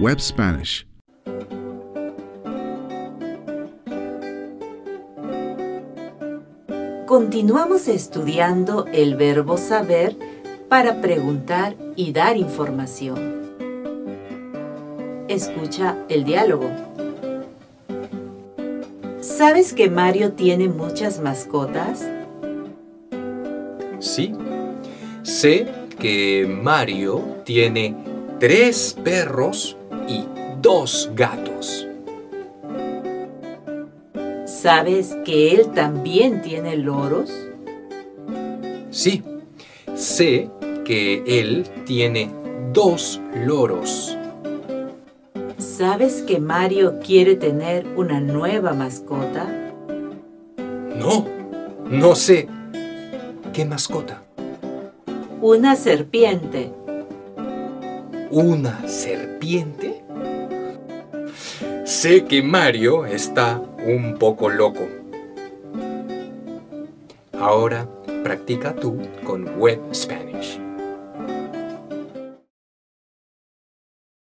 Web Spanish. Continuamos estudiando el verbo saber para preguntar y dar información. Escucha el diálogo. ¿Sabes que Mario tiene muchas mascotas? Sí. Sé que Mario tiene tres perros y dos gatos. ¿Sabes que él también tiene loros? Sí. Sé que él tiene dos loros. ¿Sabes que Mario quiere tener una nueva mascota? No, no sé. ¿Qué mascota? Una serpiente. ¿Una serpiente? Sé que Mario está un poco loco. Ahora practica tú con Web Spanish.